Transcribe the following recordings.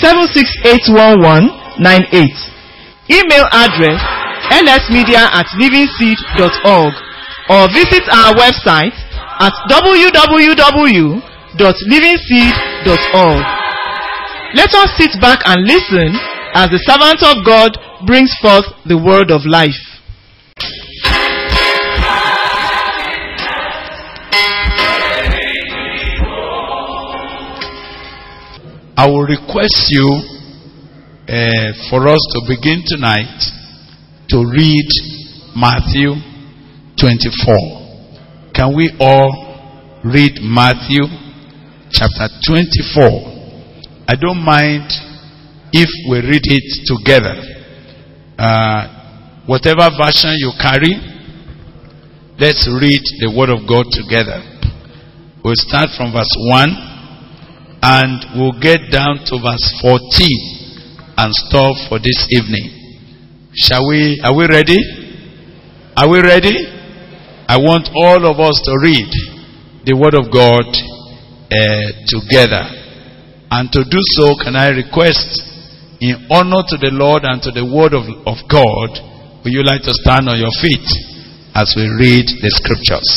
7681198. Email address lsmedia at livingseed.org or visit our website at www.livingseed.org. Let us sit back and listen as the servant of God brings forth the word of life. I will request you uh, for us to begin tonight to read Matthew 24. Can we all read Matthew chapter 24? I don't mind if we read it together. Uh, whatever version you carry, let's read the Word of God together. We'll start from verse 1 and we'll get down to verse 14 and stop for this evening. Shall we? Are we ready? Are we ready? I want all of us to read the Word of God uh, together. And to do so, can I request, in honor to the Lord and to the Word of, of God, would you like to stand on your feet as we read the scriptures?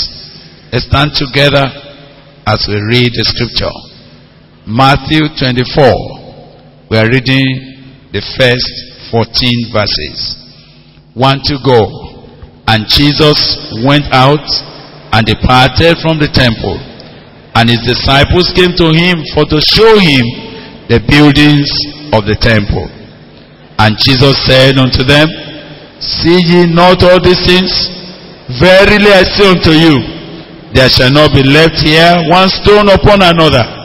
Let's stand together as we read the scripture. Matthew 24. We are reading the first 14 verses. One to go. And Jesus went out and departed from the temple. And his disciples came to him for to show him the buildings of the temple. And Jesus said unto them, See ye not all these things? Verily I say unto you, there shall not be left here one stone upon another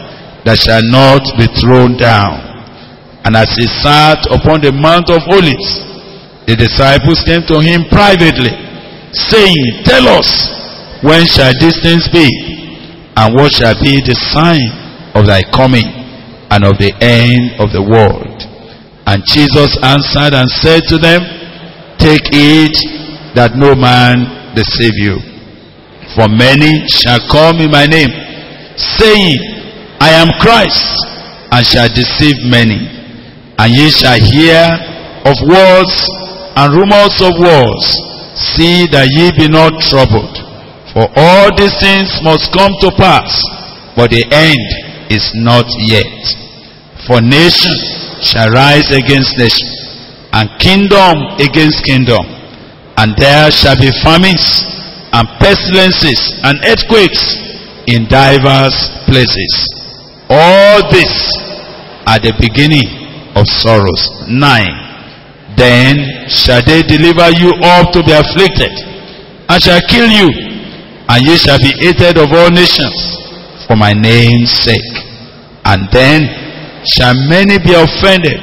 that shall not be thrown down. And as he sat upon the Mount of Olives, the disciples came to him privately, saying, Tell us, when shall these things be? And what shall be the sign of thy coming and of the end of the world? And Jesus answered and said to them, Take it that no man deceive you. For many shall come in my name, saying, I am Christ, and shall deceive many. And ye shall hear of wars and rumors of wars. See that ye be not troubled. For all these things must come to pass, but the end is not yet. For nation shall rise against nation, and kingdom against kingdom. And there shall be famines, and pestilences, and earthquakes in divers places all this at the beginning of sorrows. Nine. Then shall they deliver you up to be afflicted, and shall kill you, and ye shall be hated of all nations for my name's sake. And then shall many be offended,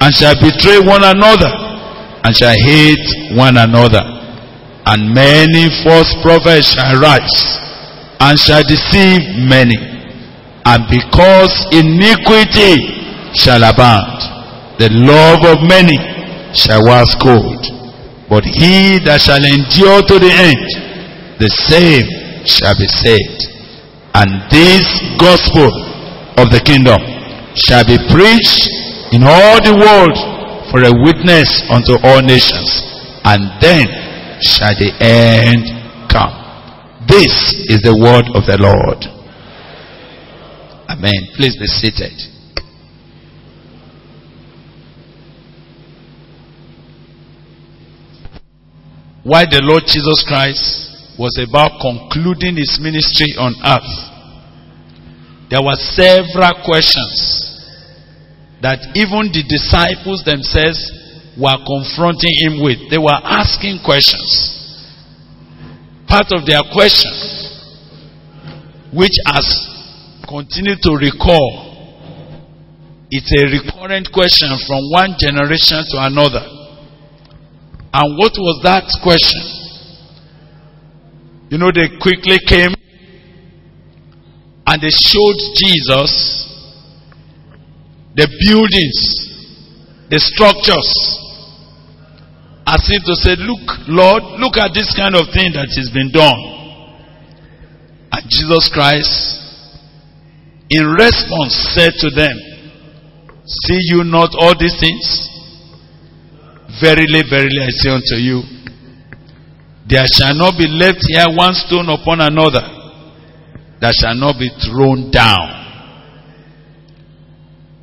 and shall betray one another, and shall hate one another. And many false prophets shall rise, and shall deceive many. And because iniquity shall abound, the love of many shall wax cold. But he that shall endure to the end, the same shall be saved. And this gospel of the kingdom shall be preached in all the world for a witness unto all nations. And then shall the end come. This is the word of the Lord. Amen. Please be seated. Why the Lord Jesus Christ was about concluding his ministry on earth, there were several questions that even the disciples themselves were confronting him with. They were asking questions. Part of their questions, which as continue to recall It's a recurrent question from one generation to another. And what was that question? You know, they quickly came and they showed Jesus the buildings, the structures, as if to say, Look, Lord, look at this kind of thing that has been done. And Jesus Christ, in response, said to them, See you not all these things? Verily, verily, I say unto you, there shall not be left here one stone upon another that shall not be thrown down.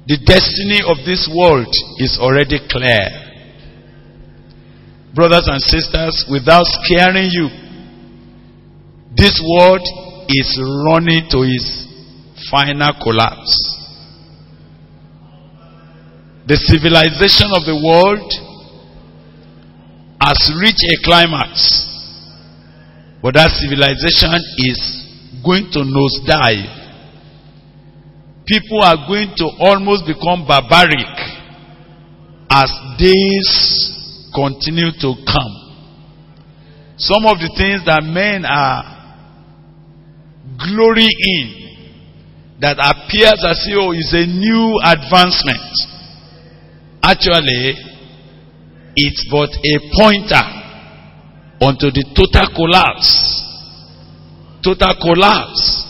The destiny of this world is already clear. Brothers and sisters, without scaring you, this world is running to its final collapse. The civilization of the world has reached a climax. But that civilization is going to nosedive. People are going to almost become barbaric as days continue to come. Some of the things that men are glory in that appears as oh, is a new advancement. Actually, it's but a pointer onto the total collapse. Total collapse.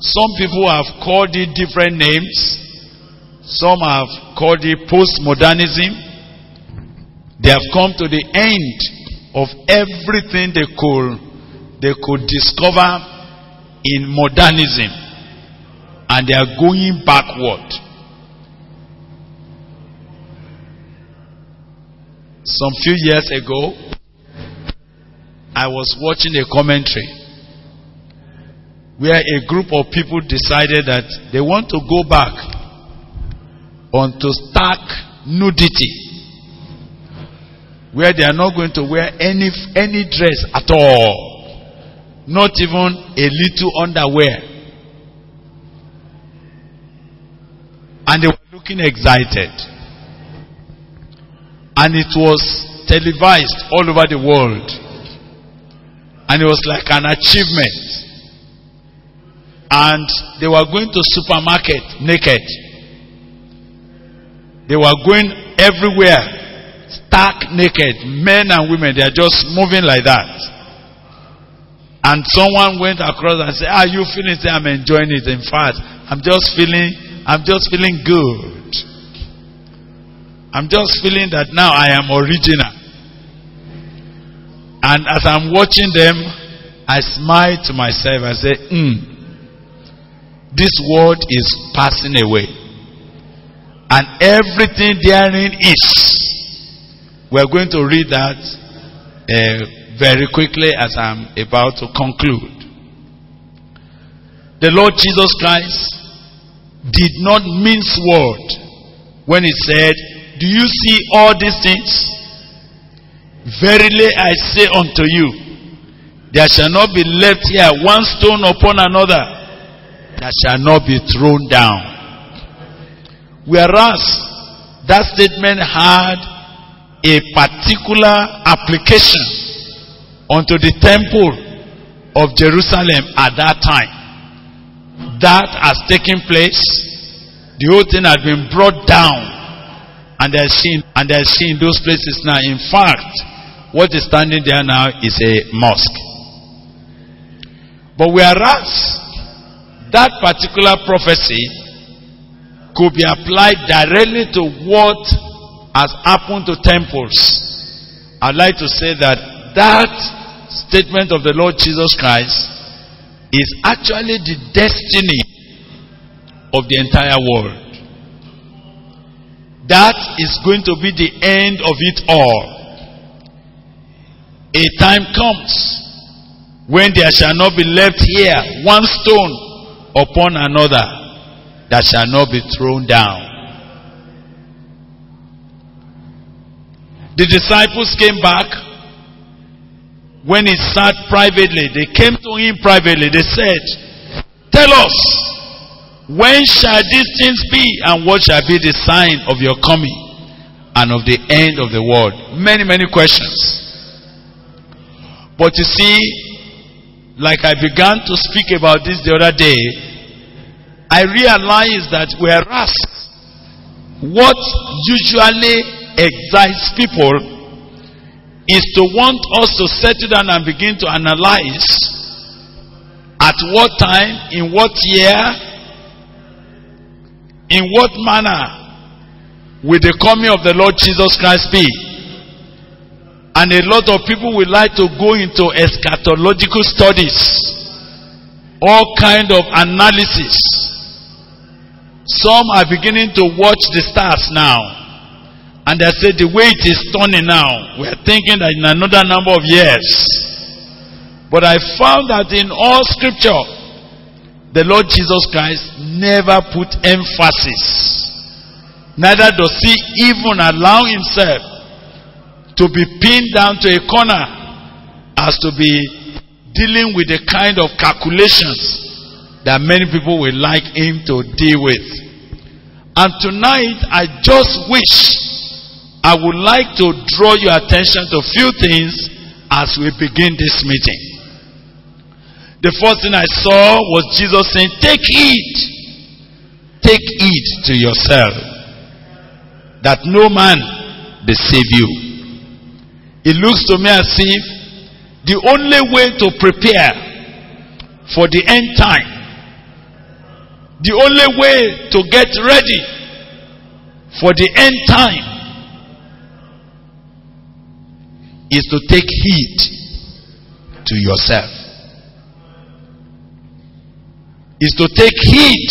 Some people have called it different names. Some have called it postmodernism. They have come to the end of everything they could they could discover in modernism and they are going backward. Some few years ago, I was watching a commentary where a group of people decided that they want to go back onto stark nudity where they are not going to wear any any dress at all not even a little underwear. And they were looking excited. And it was televised all over the world. And it was like an achievement. And they were going to supermarket naked. They were going everywhere, stark naked, men and women. They are just moving like that. And someone went across and said, Are you feeling it? I'm enjoying it. In fact, I'm just feeling, I'm just feeling good. I'm just feeling that now I am original. And as I'm watching them, I smile to myself. I say, hmm, this world is passing away. And everything therein is. We're going to read that uh, very quickly as I'm about to conclude. The Lord Jesus Christ did not mince word when he said, Do you see all these things? Verily I say unto you, there shall not be left here one stone upon another that shall not be thrown down. Whereas that statement had a particular application unto the temple of Jerusalem at that time. That has taken place. The whole thing has been brought down. And they're seeing, and they're seeing those places now. In fact, what is standing there now is a mosque. But whereas that particular prophecy could be applied directly to what has happened to temples, I'd like to say that that statement of the Lord Jesus Christ is actually the destiny of the entire world. That is going to be the end of it all. A time comes when there shall not be left here one stone upon another that shall not be thrown down. The disciples came back when he sat privately, they came to him privately. They said, Tell us, When shall these things be, and what shall be the sign of your coming and of the end of the world? Many, many questions. But you see, like I began to speak about this the other day, I realized that whereas what usually excites people is to want us to settle down and begin to analyze at what time, in what year, in what manner will the coming of the Lord Jesus Christ be. And a lot of people would like to go into eschatological studies, all kind of analysis. Some are beginning to watch the stars now. And they say the way it is turning now, we are thinking that in another number of years. But I found that in all scripture, the Lord Jesus Christ never put emphasis. Neither does he even allow himself to be pinned down to a corner as to be dealing with the kind of calculations that many people will like him to deal with. And tonight, I just wish I would like to draw your attention to a few things as we begin this meeting. The first thing I saw was Jesus saying, Take heed, take heed to yourself, that no man deceive you. It looks to me as if the only way to prepare for the end time, the only way to get ready for the end time is to take heed to yourself. Is to take heed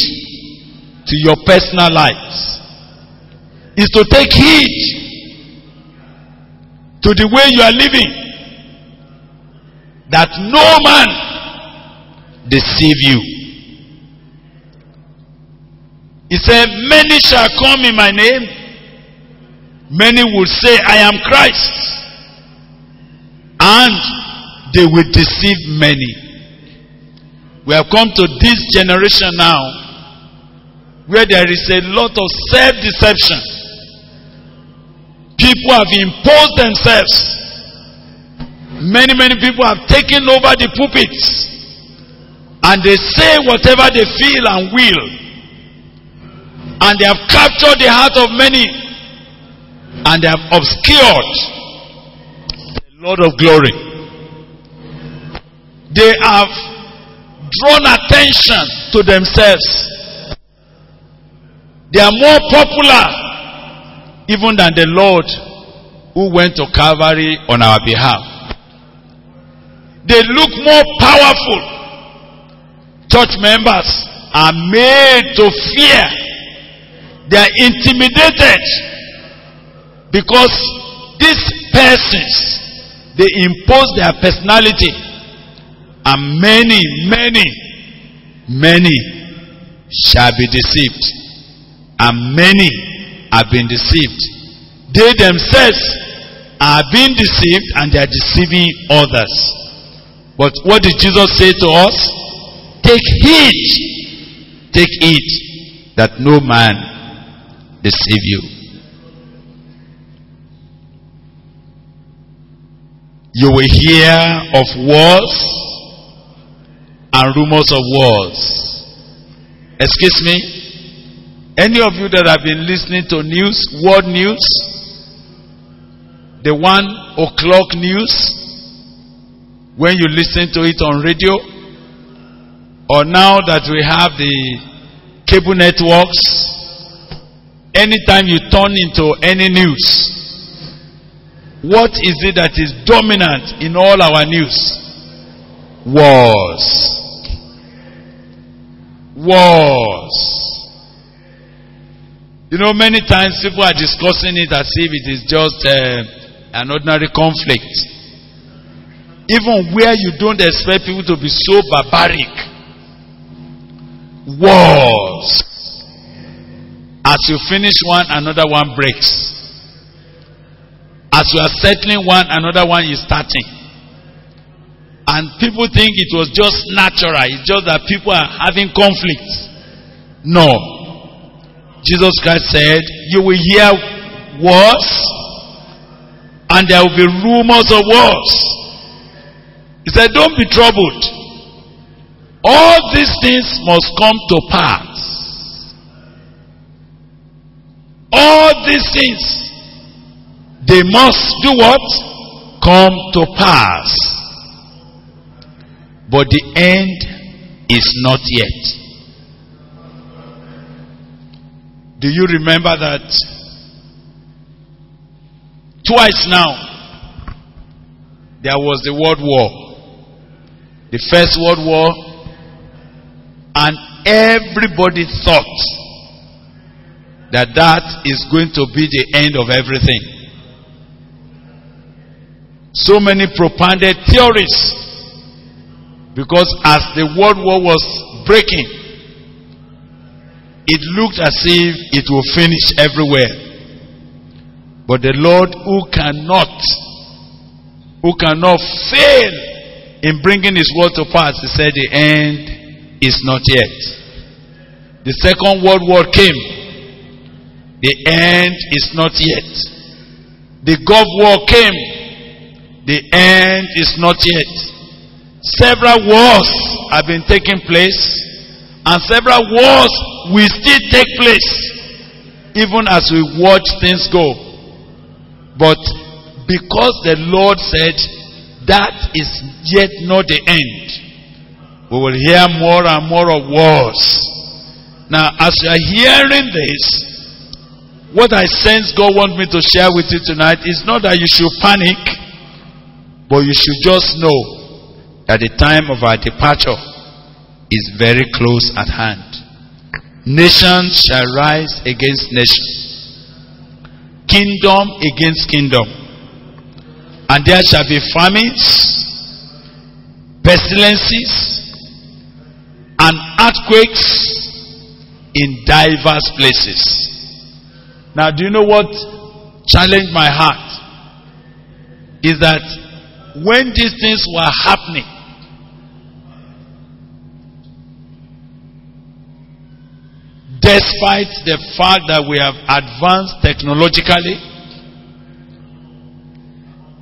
to your personal lives. Is to take heed to the way you are living. That no man deceive you. He said, Many shall come in my name. Many will say, I am Christ. And they will deceive many. We have come to this generation now where there is a lot of self deception people have imposed themselves. Many, many people have taken over the pulpits. And they say whatever they feel and will. And they have captured the heart of many. And they have obscured the Lord of glory. They have drawn attention to themselves. They are more popular even than the Lord who went to Calvary on our behalf. They look more powerful. Church members are made to fear. They are intimidated because these persons they impose their personality and many many many shall be deceived and many have been deceived. They themselves are being deceived and they are deceiving others. But what did Jesus say to us? Take heed. Take heed that no man deceive you. You will hear of wars and rumors of wars. Excuse me? Any of you that have been listening to news, world news, the one o'clock news, when you listen to it on radio, or now that we have the cable networks, anytime you turn into any news, what is it that is dominant in all our news? Wars. Wars. You know, many times people are discussing it as if it is just uh, an ordinary conflict. Even where you don't expect people to be so barbaric. Wars. As you finish one, another one breaks. As you are settling one, another one is starting. And people think it was just natural. It's just that people are having conflicts. No. Jesus Christ said, You will hear wars, and there will be rumors of wars. He said, Don't be troubled. All these things must come to pass. All these things, they must do what? Come to pass. But the end is not yet. Do you remember that twice now there was the World War? The First World War, and everybody thought that that is going to be the end of everything. So many propounded theories because as the World War was breaking, it looked as if it will finish everywhere. But the Lord who cannot, who cannot fail in bringing his word to pass, he said the end is not yet. The second world war came. The end is not yet. The Gulf War came. The end is not yet. Several wars have been taking place and several wars will still take place even as we watch things go. But because the Lord said that is yet not the end, we will hear more and more of wars. Now, as you are hearing this, what I sense God wants me to share with you tonight is not that you should panic, but you should just know that the time of our departure is very close at hand. Nations shall rise against nations, kingdom against kingdom, and there shall be famines, pestilences, and earthquakes in diverse places. Now, do you know what challenged my heart? Is that when these things were happening, despite the fact that we have advanced technologically,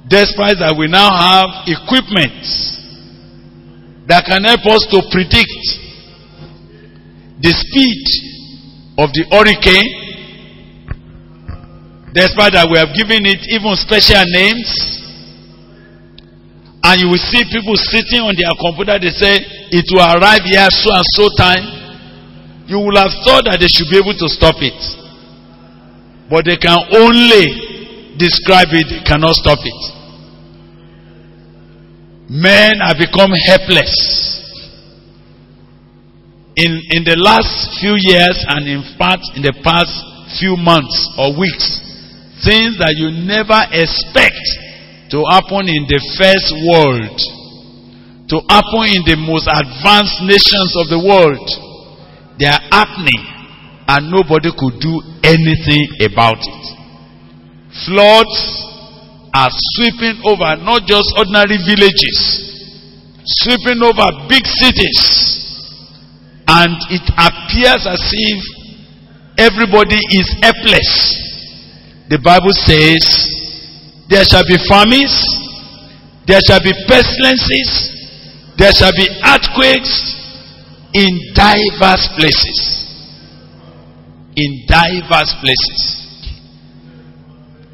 despite that we now have equipment that can help us to predict the speed of the hurricane, despite that we have given it even special names, and you will see people sitting on their computer, they say it will arrive here so and so time you will have thought that they should be able to stop it. But they can only describe it, they cannot stop it. Men have become helpless. In, in the last few years, and in fact, in the past few months or weeks, things that you never expect to happen in the first world, to happen in the most advanced nations of the world, they are happening and nobody could do anything about it. Floods are sweeping over not just ordinary villages, sweeping over big cities. And it appears as if everybody is helpless. The Bible says, There shall be famines, there shall be pestilences, there shall be earthquakes, in diverse places. In diverse places.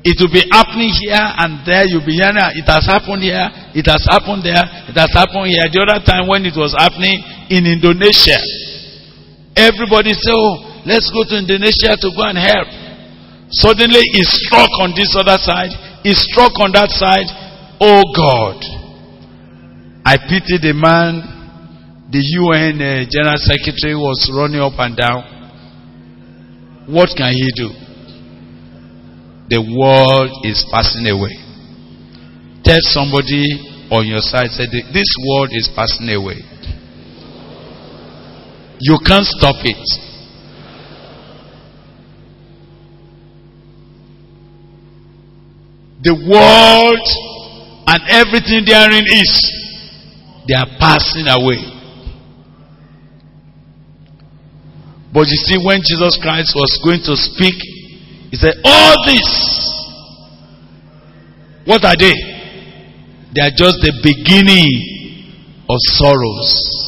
It will be happening here and there. You'll be hearing it has happened here, it has happened there, it has happened here. The other time when it was happening in Indonesia, everybody said, Oh, let's go to Indonesia to go and help. Suddenly it struck on this other side, it struck on that side. Oh God. I pity the man the UN uh, General Secretary was running up and down. What can he do? The world is passing away. Tell somebody on your side, say, This world is passing away. You can't stop it. The world and everything therein is, they are passing away. But you see, when Jesus Christ was going to speak, he said, All this, what are they? They are just the beginning of sorrows.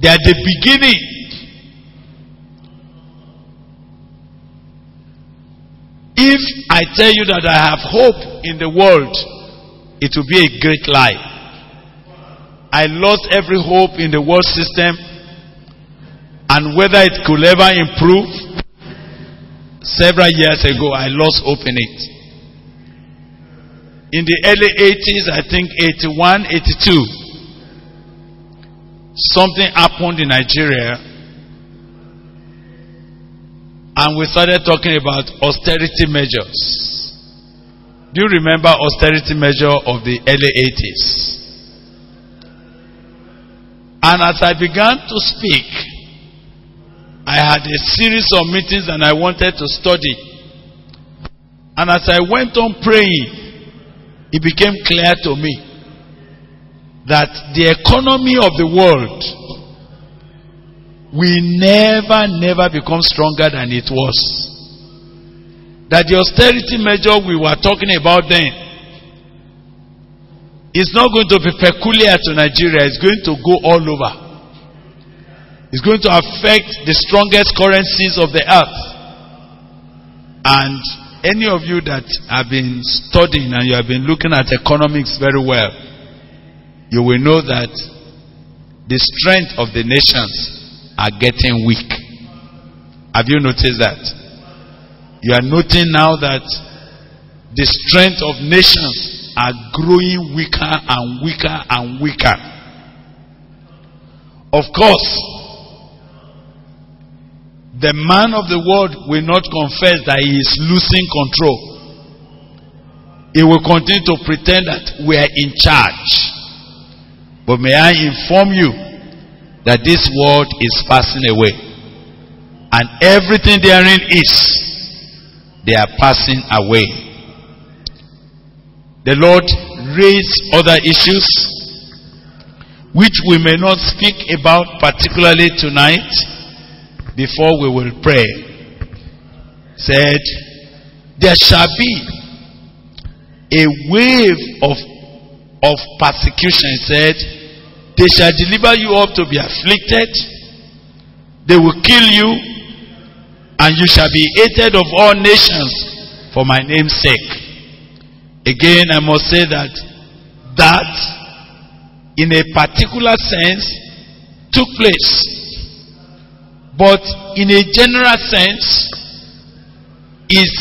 They are the beginning. If I tell you that I have hope in the world, it will be a great lie. I lost every hope in the world system and whether it could ever improve. Several years ago, I lost hope in it. In the early 80s, I think 81, 82, something happened in Nigeria and we started talking about austerity measures. Do you remember austerity measure of the early 80s? And as I began to speak, I had a series of meetings and I wanted to study. And as I went on praying, it became clear to me that the economy of the world will never, never become stronger than it was. That the austerity measure we were talking about then it's not going to be peculiar to Nigeria. It's going to go all over. It's going to affect the strongest currencies of the earth. And any of you that have been studying and you have been looking at economics very well, you will know that the strength of the nations are getting weak. Have you noticed that? You are noting now that the strength of nations are growing weaker and weaker and weaker. Of course, the man of the world will not confess that he is losing control. He will continue to pretend that we are in charge. But may I inform you that this world is passing away. And everything therein is, they are passing away. The Lord raised other issues which we may not speak about particularly tonight before we will pray. Said, There shall be a wave of, of persecution. Said, They shall deliver you up to be afflicted, they will kill you, and you shall be hated of all nations for my name's sake. Again, I must say that that in a particular sense took place. But in a general sense is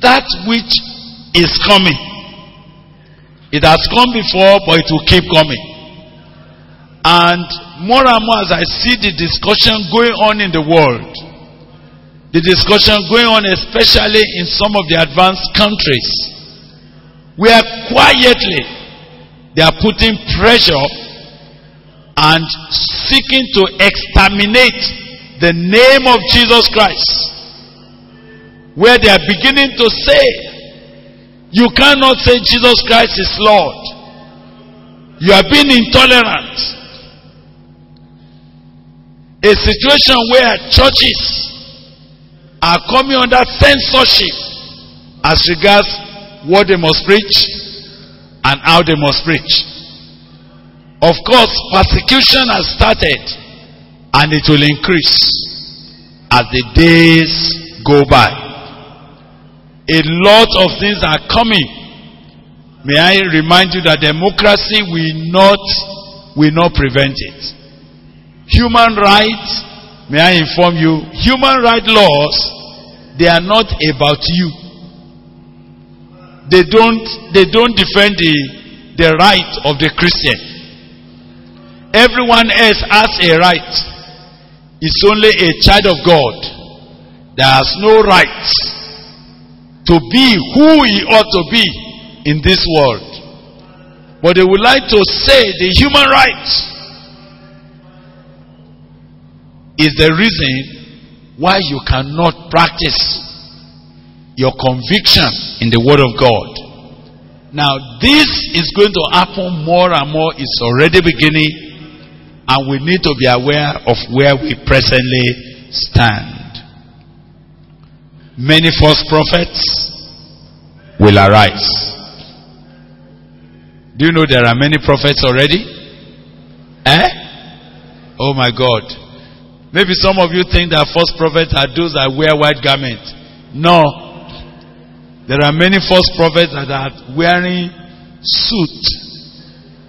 that which is coming. It has come before, but it will keep coming. And more and more as I see the discussion going on in the world, the discussion going on especially in some of the advanced countries, where quietly they are putting pressure and seeking to exterminate the name of Jesus Christ. Where they are beginning to say, you cannot say Jesus Christ is Lord. You are being intolerant. A situation where churches are coming under censorship as regards what they must preach and how they must preach. Of course, persecution has started and it will increase as the days go by. A lot of things are coming. May I remind you that democracy will not will not prevent it. Human rights, may I inform you, human right laws, they are not about you they don't they don't defend the the right of the Christian. Everyone else has a right. It's only a child of God that has no right to be who he ought to be in this world. But they would like to say the human rights is the reason why you cannot practice your conviction in the Word of God. Now, this is going to happen more and more. It's already beginning. and we need to be aware of where we presently stand. Many false prophets will arise. Do you know there are many prophets already? Eh? Oh my God. Maybe some of you think that false prophets are those that wear white garments. No. There are many false prophets that are wearing suit,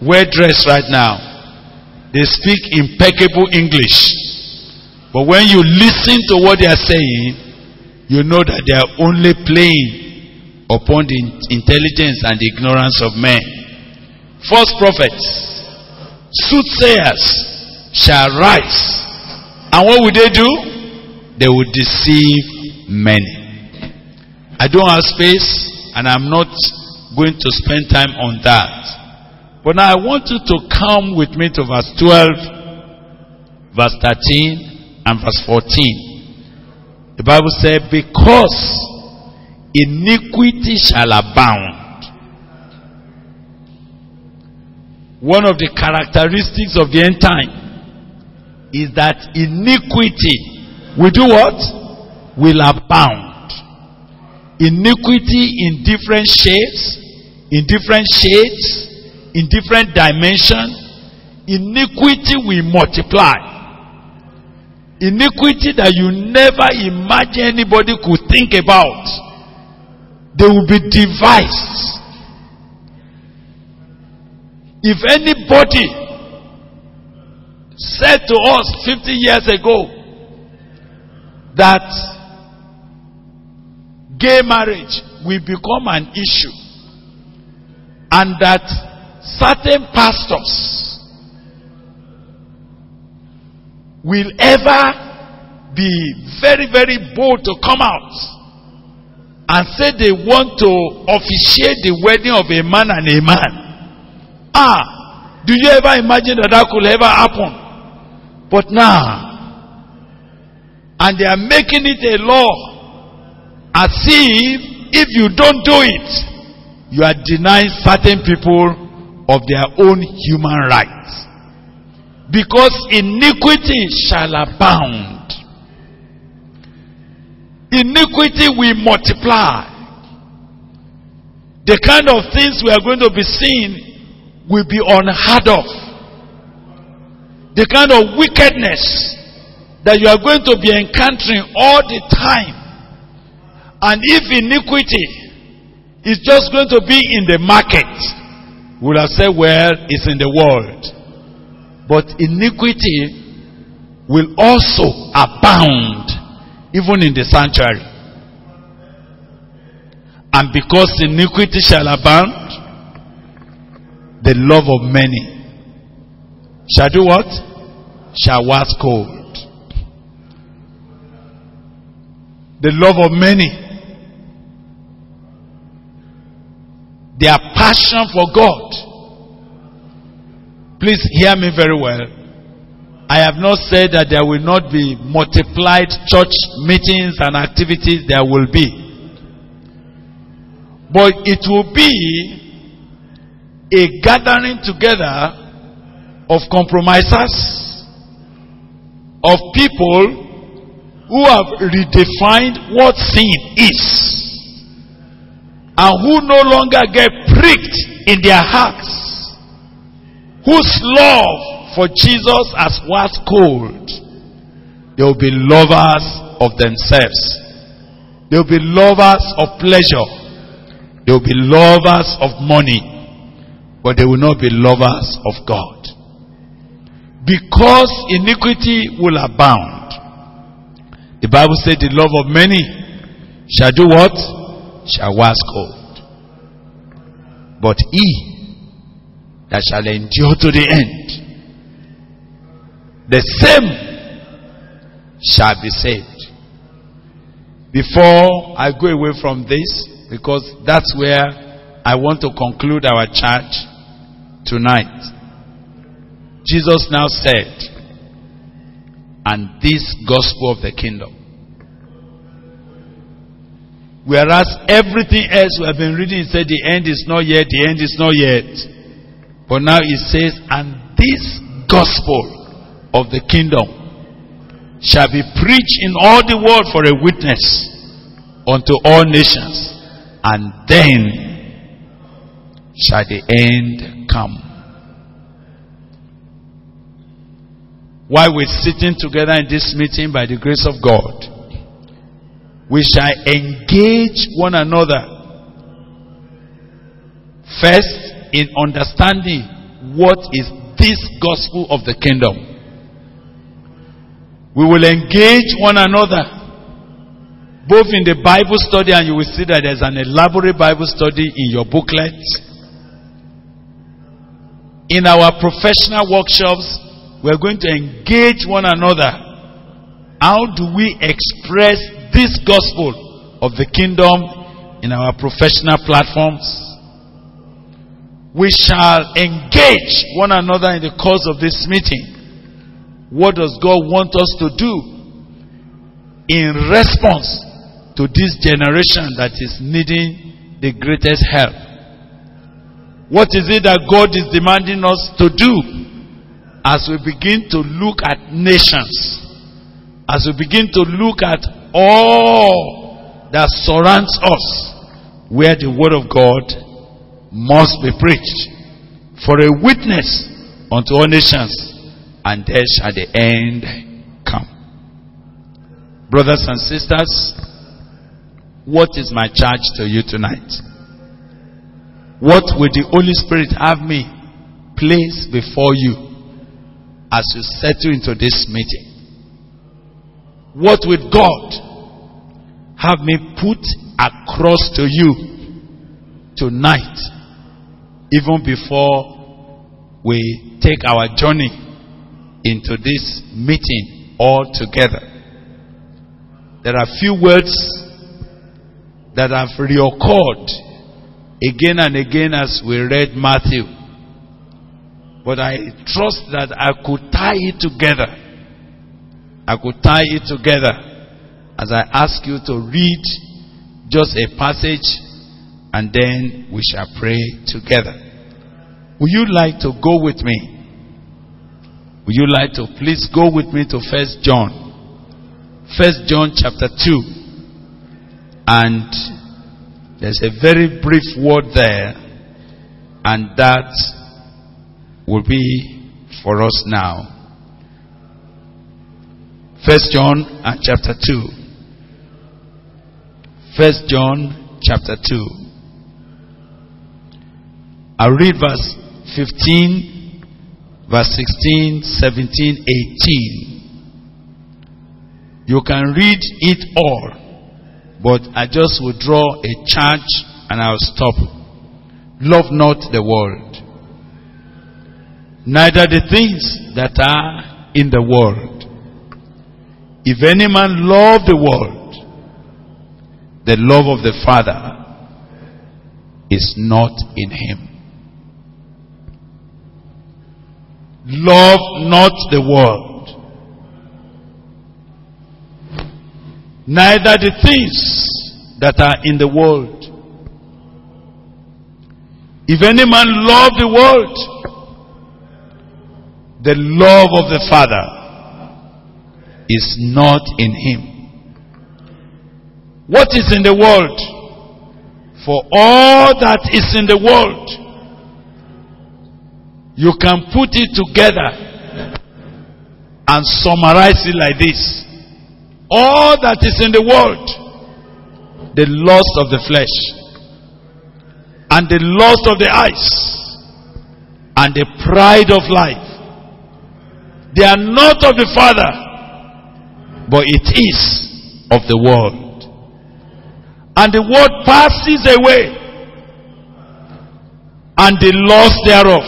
wear dress right now. They speak impeccable English. But when you listen to what they are saying, you know that they are only playing upon the intelligence and the ignorance of men. False prophets, soothsayers shall rise. And what will they do? They will deceive many. I don't have space and I'm not going to spend time on that. But now I want you to come with me to verse 12, verse 13, and verse 14. The Bible said, Because iniquity shall abound. One of the characteristics of the end time is that iniquity will do what? Will abound. Iniquity in different shapes, in different shades, in different dimension, iniquity will multiply. Iniquity that you never imagine anybody could think about. They will be devised. If anybody said to us 50 years ago that gay marriage will become an issue and that certain pastors will ever be very, very bold to come out and say they want to officiate the wedding of a man and a man. Ah, do you ever imagine that that could ever happen? But now, and they are making it a law as if if you don't do it, you are denying certain people of their own human rights. Because iniquity shall abound. Iniquity will multiply. The kind of things we are going to be seeing will be unheard of. The kind of wickedness that you are going to be encountering all the time. And if iniquity is just going to be in the market, would have said, well, it's in the world. But iniquity will also abound even in the sanctuary. And because iniquity shall abound, the love of many shall do what? Shall wax cold. The love of many their passion for God. Please hear me very well. I have not said that there will not be multiplied church meetings and activities, there will be. But it will be a gathering together of compromisers, of people who have redefined what sin is and who no longer get pricked in their hearts, whose love for Jesus has was cold, they will be lovers of themselves. They will be lovers of pleasure. They will be lovers of money. But they will not be lovers of God. Because iniquity will abound. The Bible said the love of many shall do what? Shall wax cold. But he that shall endure to the end, the same shall be saved. Before I go away from this, because that's where I want to conclude our church tonight. Jesus now said, and this gospel of the kingdom Whereas everything else we have been reading, said the end is not yet, the end is not yet. But now it says, and this gospel of the kingdom shall be preached in all the world for a witness unto all nations, and then shall the end come. While we're sitting together in this meeting by the grace of God, we shall engage one another first in understanding what is this gospel of the kingdom. We will engage one another both in the Bible study and you will see that there's an elaborate Bible study in your booklet. In our professional workshops, we're going to engage one another. How do we express this gospel of the kingdom in our professional platforms? We shall engage one another in the course of this meeting. What does God want us to do in response to this generation that is needing the greatest help? What is it that God is demanding us to do? as we begin to look at nations, as we begin to look at all that surrounds us, where the word of God must be preached for a witness unto all nations, and there shall the end come. Brothers and sisters, what is my charge to you tonight? What will the Holy Spirit have me place before you as you settle into this meeting. What would God have me put across to you tonight, even before we take our journey into this meeting all together? There are few words that have reoccurred again and again as we read Matthew but I trust that I could tie it together. I could tie it together as I ask you to read just a passage and then we shall pray together. Would you like to go with me? Would you like to please go with me to First John? First John chapter 2. And there's a very brief word there. And that will be for us now. First John and chapter 2. First John chapter 2. I'll read verse 15, verse 16, 17, 18. You can read it all, but I just will draw a charge and I'll stop. Love not the world neither the things that are in the world. If any man love the world, the love of the Father is not in him. Love not the world, neither the things that are in the world. If any man love the world, the love of the Father is not in him. What is in the world? For all that is in the world, you can put it together and summarize it like this. All that is in the world, the lust of the flesh, and the lust of the eyes, and the pride of life they are not of the Father, but it is of the world. And the word passes away, and the loss thereof.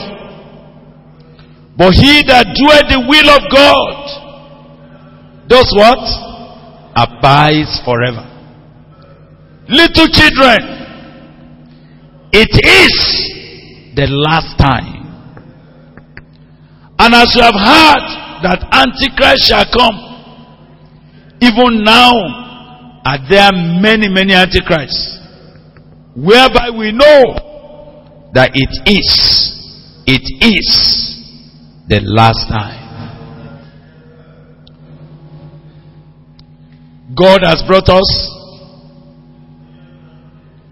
But he that doeth the will of God does what? Abides forever. Little children, it is the last time and as you have heard that Antichrist shall come, even now are there many, many antichrists, whereby we know that it is, it is the last time. God has brought us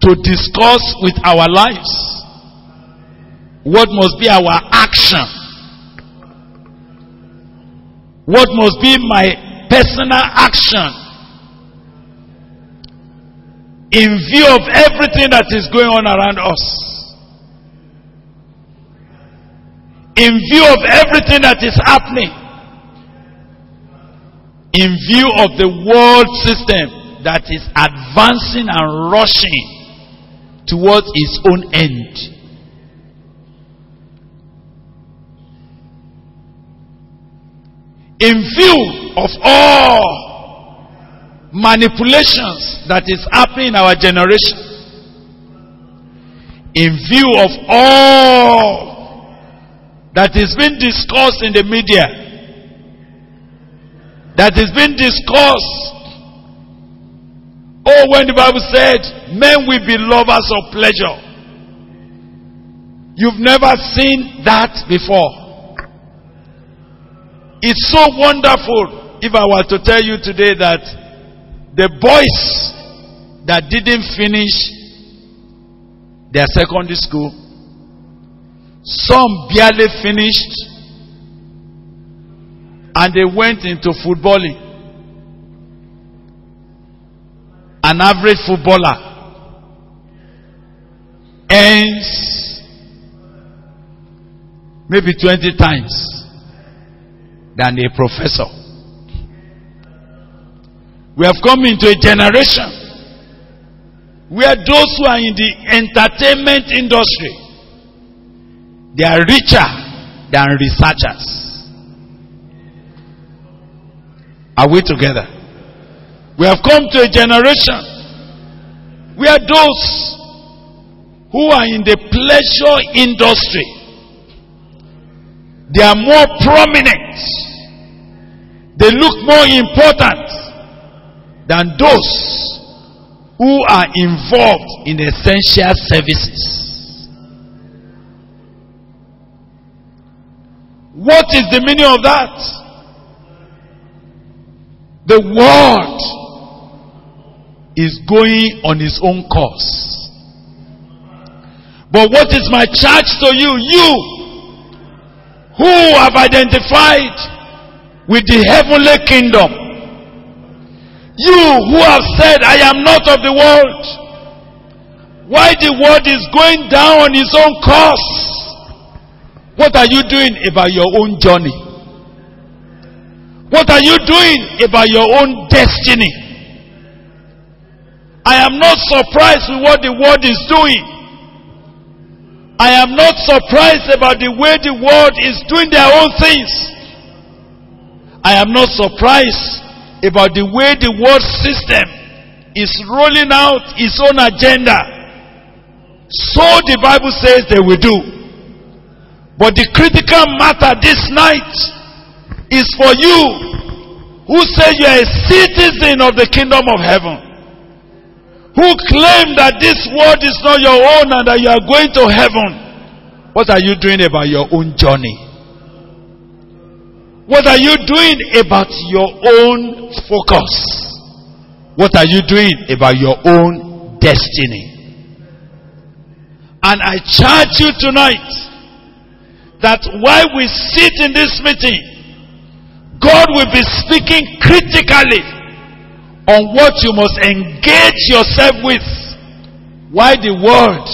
to discuss with our lives what must be our action, what must be my personal action in view of everything that is going on around us? in view of everything that is happening, in view of the world system that is advancing and rushing towards its own end. In view of all manipulations that is happening in our generation, in view of all that is being discussed in the media, that is being discussed. Oh, when the Bible said, men will be lovers of pleasure. You've never seen that before. It's so wonderful if I were to tell you today that the boys that didn't finish their secondary school some barely finished and they went into footballing. An average footballer earns maybe 20 times than a professor. We have come into a generation where those who are in the entertainment industry they are richer than researchers. Are we together? We have come to a generation where those who are in the pleasure industry they are more prominent they look more important than those who are involved in essential services What is the meaning of that? The world is going on its own course. But what is my charge to you? You who have identified with the heavenly kingdom. You who have said, I am not of the world. Why the world is going down on its own course? What are you doing about your own journey? What are you doing about your own destiny? I am not surprised with what the world is doing. I am not surprised about the way the world is doing their own things. I am not surprised about the way the world system is rolling out its own agenda. So the Bible says they will do. But the critical matter this night is for you who say you are a citizen of the kingdom of heaven. Who claim that this world is not your own and that you are going to heaven. What are you doing about your own journey? What are you doing about your own focus? What are you doing about your own destiny? And I charge you tonight that while we sit in this meeting, God will be speaking critically on what you must engage yourself with while the world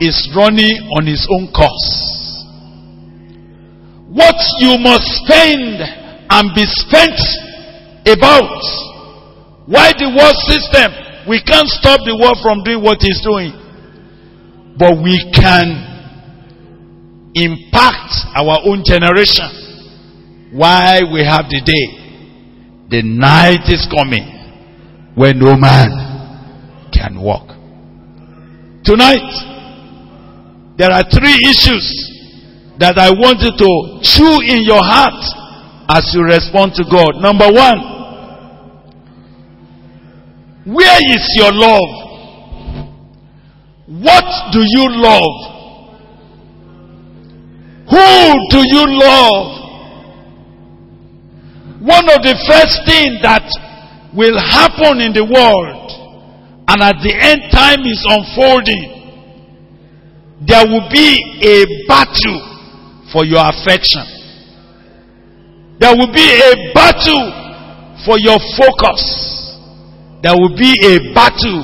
is running on its own course. What you must spend and be spent about why the world system we can't stop the world from doing what it's doing but we can impact our own generation while we have the day. The night is coming when no man can walk. Tonight, there are three issues that I want you to chew in your heart as you respond to God. Number one, where is your love? What do you love? Who do you love? One of the first things that will happen in the world and at the end time is unfolding, there will be a battle for your affection. There will be a battle for your focus. There will be a battle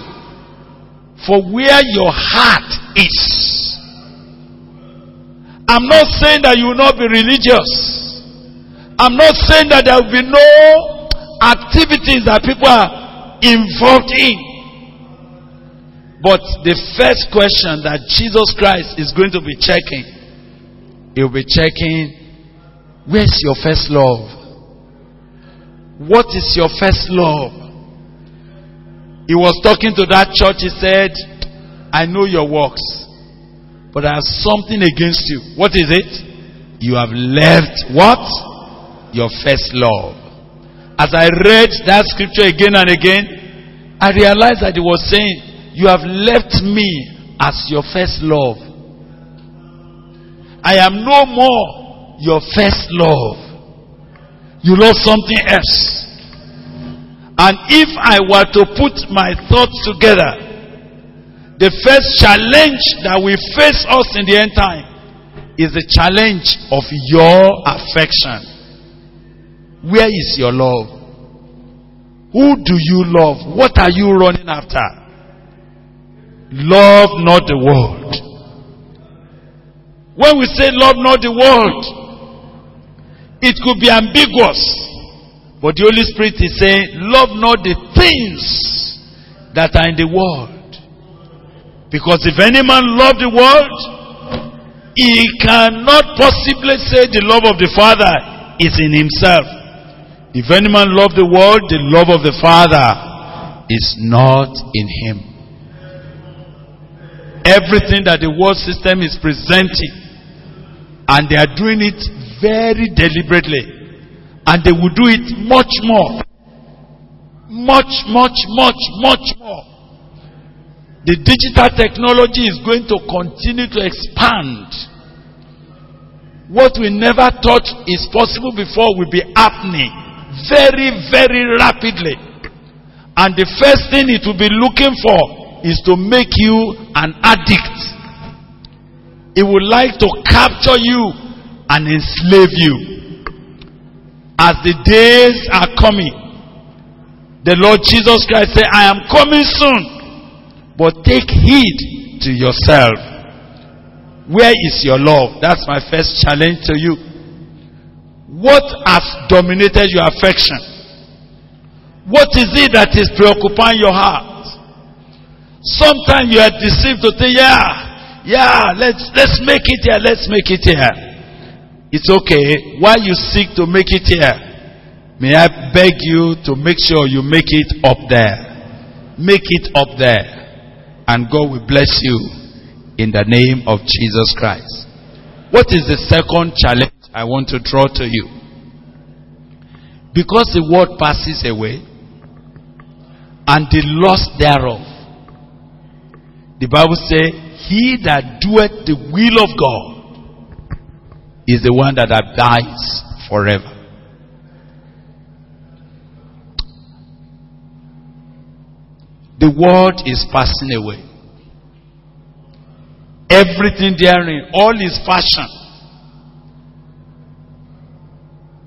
for where your heart is. I'm not saying that you will not be religious. I'm not saying that there will be no activities that people are involved in. But the first question that Jesus Christ is going to be checking, will be checking, where's your first love? What is your first love? He was talking to that church, he said, I know your works, but I have something against you. What is it? You have left what? Your first love. As I read that scripture again and again, I realized that he was saying, you have left me as your first love. I am no more your first love. You love something else. And if I were to put my thoughts together, the first challenge that will face us in the end time is the challenge of your affection. Where is your love? Who do you love? What are you running after? Love not the world. When we say love not the world, it could be ambiguous. But the Holy Spirit is saying, love not the things that are in the world. Because if any man love the world, he cannot possibly say the love of the Father is in himself. If any man love the world, the love of the Father is not in him everything that the world system is presenting and they are doing it very deliberately. And they will do it much more. Much much much much more. The digital technology is going to continue to expand. What we never thought is possible before will be happening very very rapidly. And the first thing it will be looking for is to make you an addict. It would like to capture you and enslave you. As the days are coming, the Lord Jesus Christ said, I am coming soon, but take heed to yourself. Where is your love? That's my first challenge to you. What has dominated your affection? What is it that is preoccupying your heart? Sometimes you are deceived to think, yeah, yeah, let's, let's make it here, let's make it here. It's okay. While you seek to make it here, may I beg you to make sure you make it up there. Make it up there. And God will bless you in the name of Jesus Christ. What is the second challenge I want to draw to you? Because the world passes away and the loss thereof the Bible says, He that doeth the will of God is the one that abides forever. The world is passing away. Everything therein, all is fashion,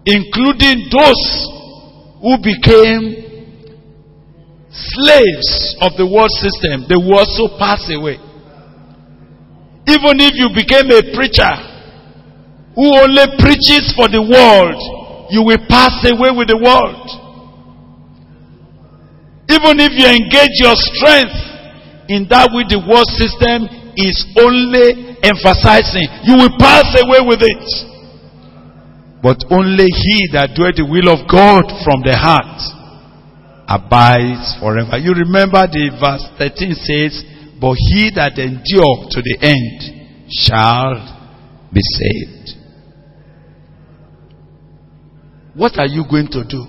including those who became slaves of the world system, they will also pass away. Even if you became a preacher who only preaches for the world, you will pass away with the world. Even if you engage your strength in that which the world system is only emphasizing, you will pass away with it. But only he that doeth the will of God from the heart abides forever. You remember the verse 13 says, But he that endure to the end shall be saved. What are you going to do?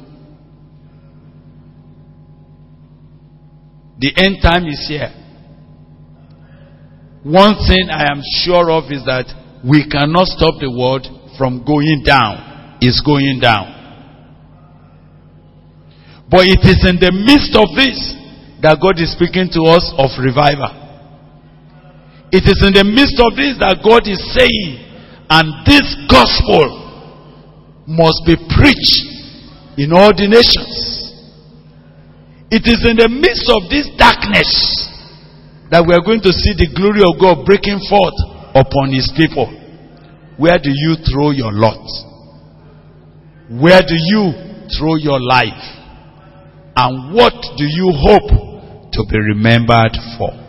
The end time is here. One thing I am sure of is that we cannot stop the world from going down. It's going down. But it is in the midst of this that God is speaking to us of revival. It is in the midst of this that God is saying, and this gospel must be preached in all the nations. It is in the midst of this darkness that we are going to see the glory of God breaking forth upon His people. Where do you throw your lot? Where do you throw your life? And what do you hope to be remembered for?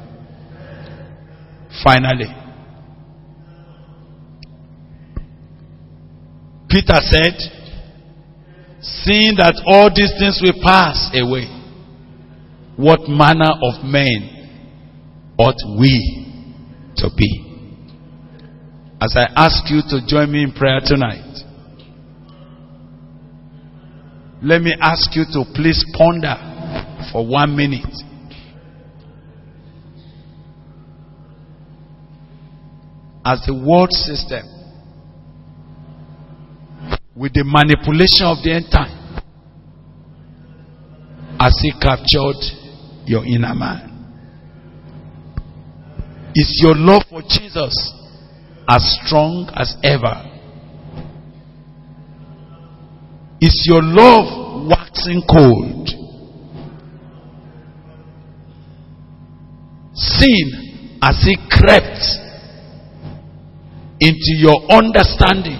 Finally, Peter said, Seeing that all these things will pass away, what manner of men ought we to be? As I ask you to join me in prayer tonight, let me ask you to please ponder for one minute. As the world system with the manipulation of the end time as he captured your inner man. Is your love for Jesus as strong as ever? Is your love waxing cold? Sin as it crept into your understanding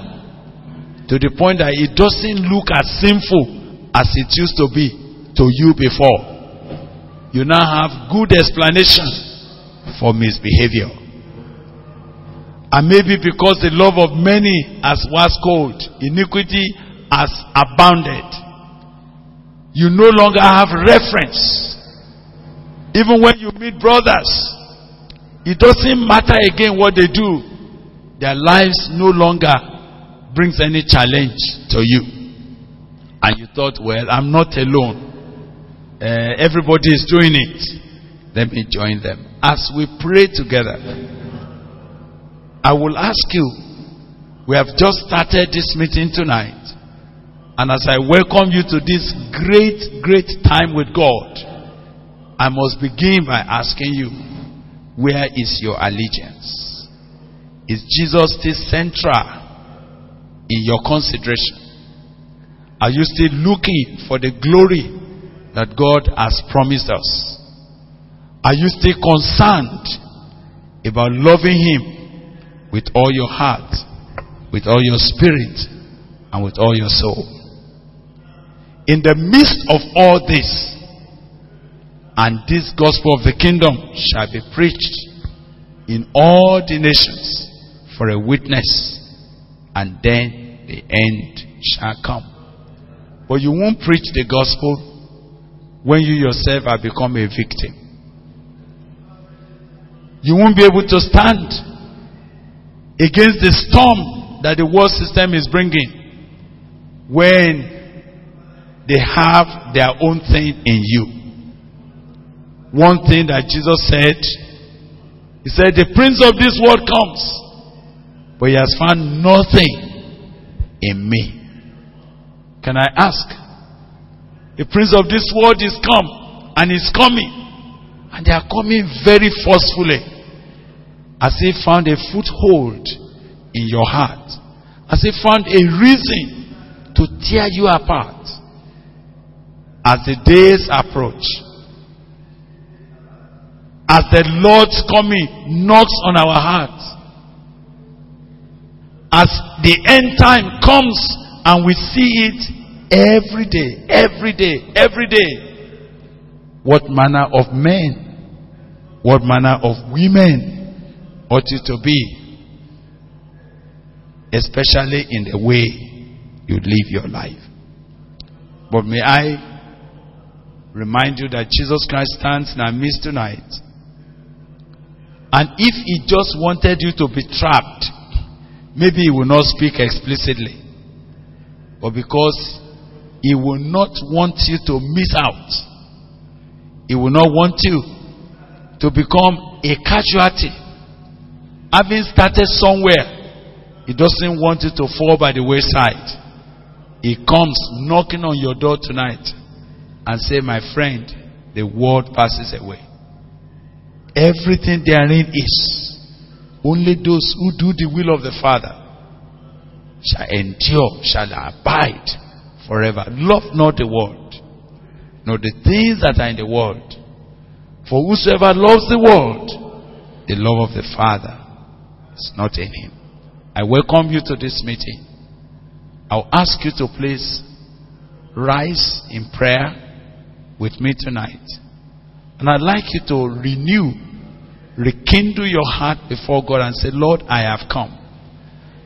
to the point that it doesn't look as sinful as it used to be to you before. You now have good explanation for misbehavior. And maybe because the love of many has was cold, iniquity has abounded. You no longer have reference. Even when you meet brothers, it doesn't matter again what they do. Their lives no longer brings any challenge to you. And you thought, well, I'm not alone. Uh, everybody is doing it. Let me join them. As we pray together, I will ask you, we have just started this meeting tonight. And as I welcome you to this great, great time with God, I must begin by asking you, where is your allegiance? Is Jesus still central in your consideration? Are you still looking for the glory that God has promised us? Are you still concerned about loving Him with all your heart, with all your spirit, and with all your soul? In the midst of all this, and this gospel of the kingdom shall be preached in all the nations for a witness and then the end shall come. But you won't preach the gospel when you yourself have become a victim. You won't be able to stand against the storm that the world system is bringing when they have their own thing in you. One thing that Jesus said, He said, The prince of this world comes but he has found nothing in me. Can I ask? The prince of this world is come and is coming. And they are coming very forcefully. As he found a foothold in your heart. As he found a reason to tear you apart. As the days approach. As the Lord's coming knocks on our hearts as the end time comes and we see it every day, every day, every day. What manner of men, what manner of women ought it to be, especially in the way you live your life. But may I remind you that Jesus Christ stands in our midst tonight. And if he just wanted you to be trapped, Maybe he will not speak explicitly. But because he will not want you to miss out. He will not want you to become a casualty. Having started somewhere, he doesn't want you to fall by the wayside. He comes knocking on your door tonight and say, My friend, the world passes away. Everything therein is. Only those who do the will of the Father shall endure, shall abide forever. Love not the world, nor the things that are in the world. For whosoever loves the world, the love of the Father is not in him. I welcome you to this meeting. I'll ask you to please rise in prayer with me tonight. And I'd like you to renew, rekindle your heart before God and say, Lord, I have come.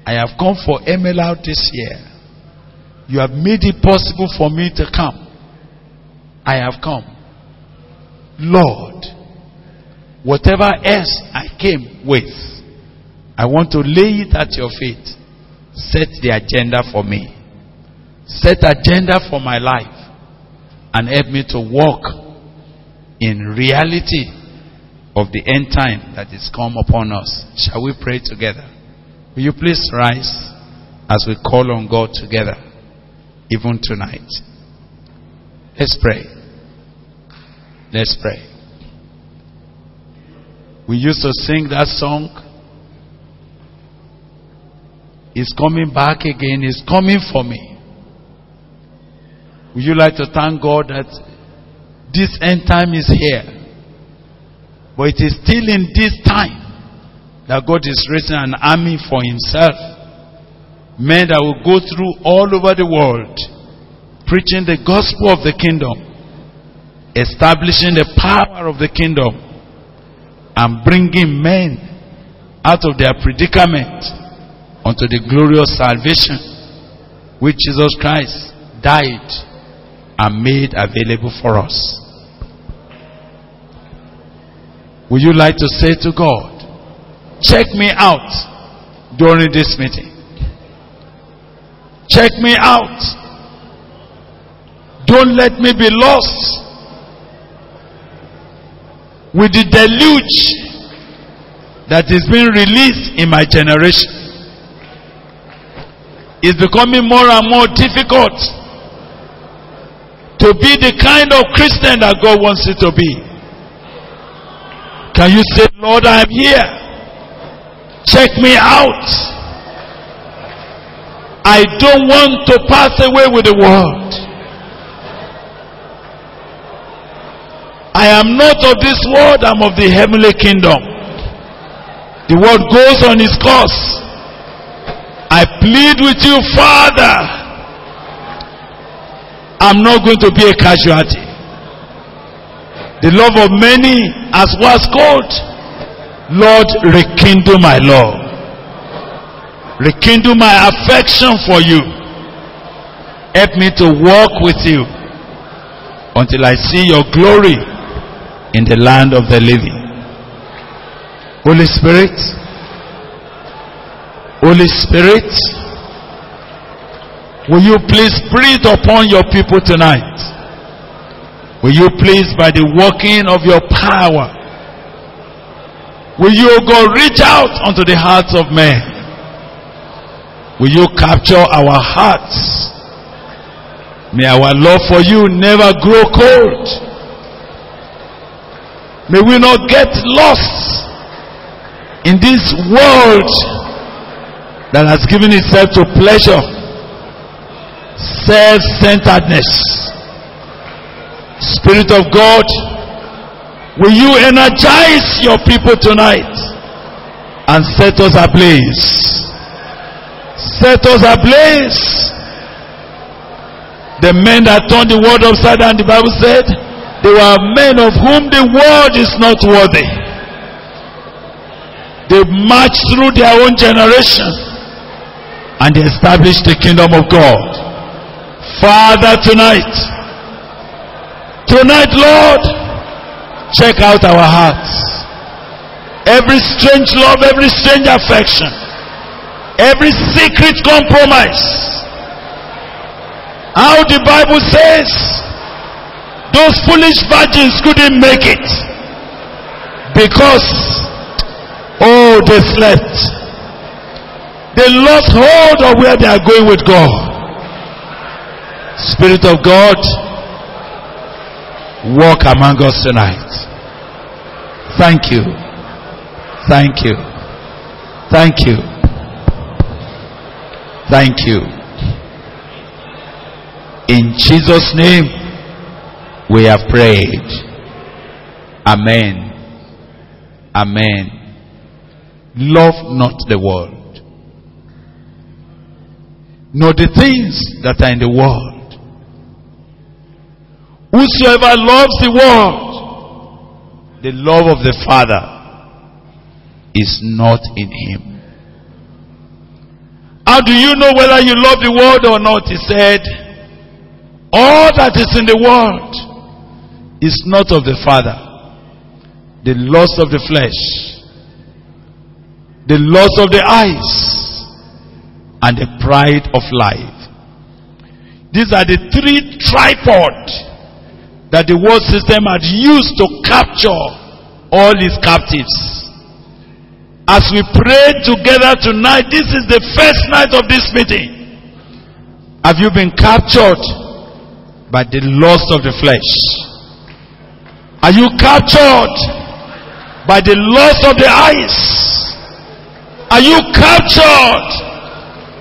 I have come for ML out this year. You have made it possible for me to come. I have come. Lord, whatever else I came with, I want to lay it at your feet. Set the agenda for me. Set agenda for my life and help me to walk in reality of the end time that is come upon us. Shall we pray together? Will you please rise as we call on God together, even tonight? Let's pray. Let's pray. We used to sing that song. He's coming back again. He's coming for me. Would you like to thank God that this end time is here? But it is still in this time that God is raising an army for himself. Men that will go through all over the world preaching the gospel of the kingdom, establishing the power of the kingdom, and bringing men out of their predicament unto the glorious salvation which Jesus Christ died and made available for us. Would you like to say to God, check me out during this meeting? Check me out. Don't let me be lost with the deluge that is being released in my generation. It's becoming more and more difficult to be the kind of Christian that God wants you to be. Can you say, Lord, I am here. Check me out. I don't want to pass away with the world. I am not of this world, I'm of the heavenly kingdom. The world goes on its course. I plead with you, Father I'm not going to be a casualty. The love of many as was called. Lord, rekindle my love. Rekindle my affection for you. Help me to walk with you until I see your glory in the land of the living. Holy Spirit, Holy Spirit, Will you please breathe upon your people tonight? Will you please, by the working of your power, will you, go reach out unto the hearts of men? Will you capture our hearts? May our love for you never grow cold. May we not get lost in this world that has given itself to pleasure self-centeredness. Spirit of God, will you energize your people tonight and set us ablaze? Set us ablaze. The men that turned the world upside down, the Bible said, they were men of whom the world is not worthy. They marched through their own generation and they established the kingdom of God. Father, tonight, tonight, Lord, check out our hearts. Every strange love, every strange affection, every secret compromise. How the Bible says, those foolish virgins couldn't make it because, oh, they slept. They lost hold of where they are going with God. Spirit of God, walk among us tonight. Thank you. Thank you. Thank you. Thank you. In Jesus' name, we have prayed. Amen. Amen. Love not the world, nor the things that are in the world. Whosoever loves the world, the love of the Father is not in him. How do you know whether you love the world or not? He said, All that is in the world is not of the Father. The lust of the flesh, the lust of the eyes, and the pride of life. These are the three tripods that the world system had used to capture all its captives. As we pray together tonight, this is the first night of this meeting. Have you been captured by the lust of the flesh? Are you captured by the lust of the eyes? Are you captured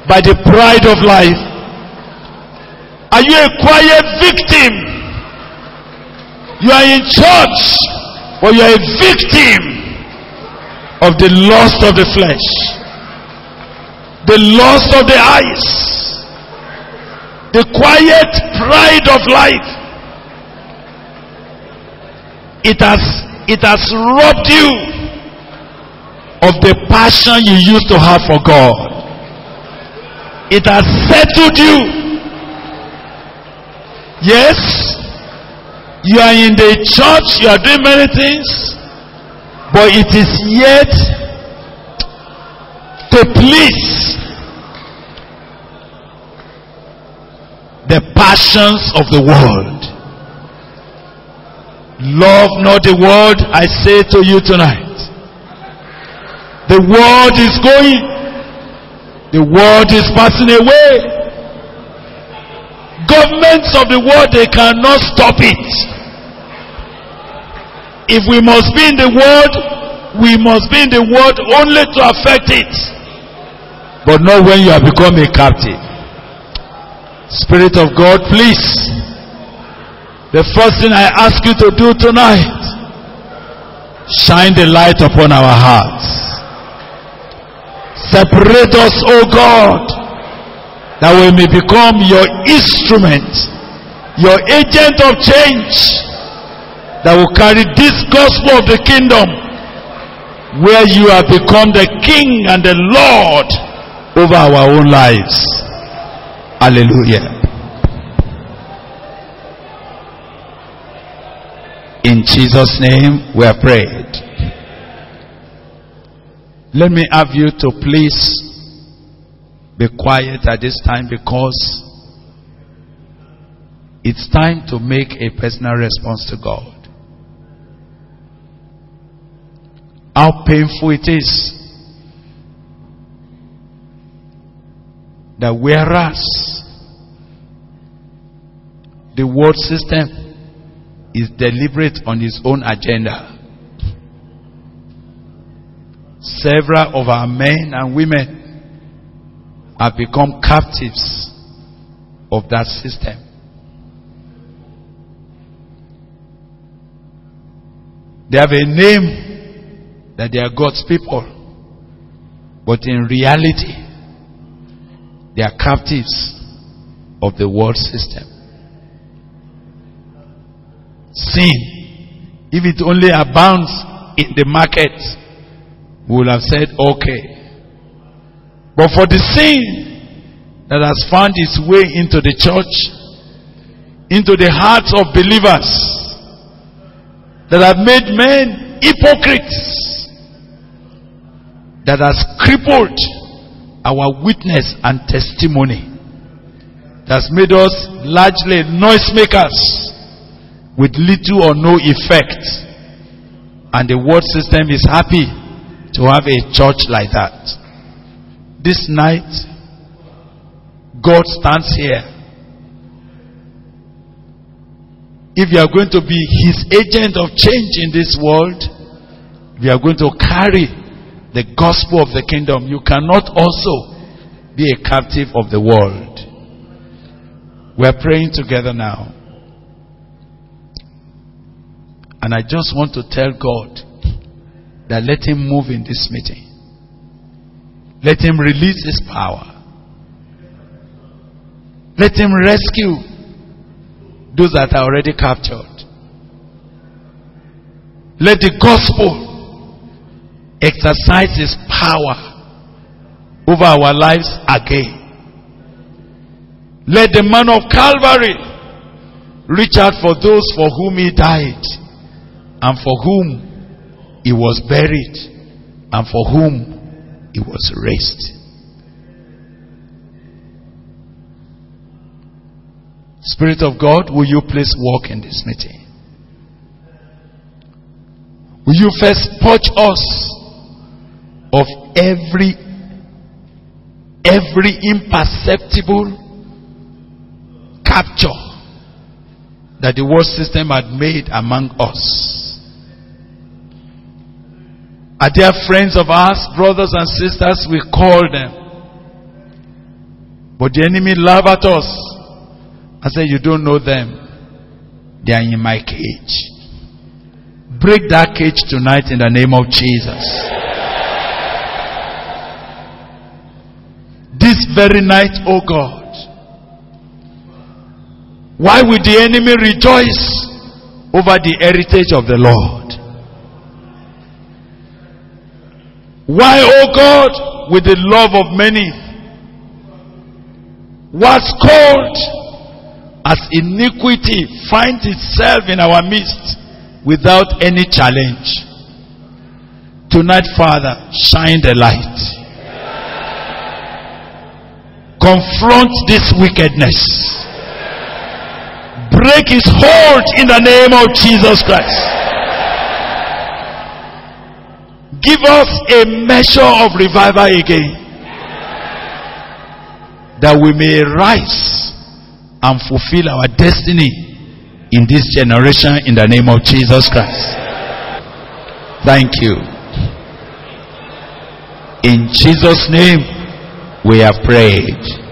by the pride of life? Are you a quiet victim you are in church, but you are a victim of the lust of the flesh, the lust of the eyes, the quiet pride of life. It has, it has robbed you of the passion you used to have for God. It has settled you. Yes, you are in the church, you are doing many things, but it is yet to please the passions of the world. Love not the world, I say to you tonight. The world is going, the world is passing away governments of the world, they cannot stop it. If we must be in the world, we must be in the world only to affect it. But not when you have become a captive. Spirit of God, please. The first thing I ask you to do tonight, shine the light upon our hearts. Separate us, O God that we may become your instrument, your agent of change that will carry this gospel of the kingdom where you have become the king and the lord over our own lives. Hallelujah. In Jesus' name we are prayed. Let me have you to please be quiet at this time because it's time to make a personal response to God. How painful it is that whereas the world system is deliberate on its own agenda, several of our men and women have become captives of that system. They have a name that they are God's people, but in reality, they are captives of the world system. Sin, if it only abounds in the market, we will have said, okay, but for the sin that has found its way into the church, into the hearts of believers, that have made men hypocrites, that has crippled our witness and testimony, that has made us largely noisemakers with little or no effect. And the world system is happy to have a church like that. This night, God stands here. if you are going to be his agent of change in this world, you are going to carry the gospel of the kingdom, you cannot also be a captive of the world. We are praying together now. And I just want to tell God that let Him move in this meeting. Let Him release His power. Let Him rescue those that are already captured. Let the gospel exercise His power over our lives again. Let the man of Calvary reach out for those for whom He died and for whom he was buried and for whom he was raised. Spirit of God, will you please walk in this meeting? Will you first purge us of every every imperceptible capture that the world system had made among us? Are there friends of ours, brothers and sisters? We call them. But the enemy laugh at us. I say, You don't know them. They are in my cage. Break that cage tonight in the name of Jesus. This very night, oh God. Why would the enemy rejoice over the heritage of the Lord? Why, O God, with the love of many, was called as iniquity finds itself in our midst without any challenge. Tonight, Father, shine the light. Confront this wickedness. Break its hold in the name of Jesus Christ. Give us a measure of revival again. That we may rise and fulfill our destiny in this generation in the name of Jesus Christ. Thank you. In Jesus' name, we have prayed.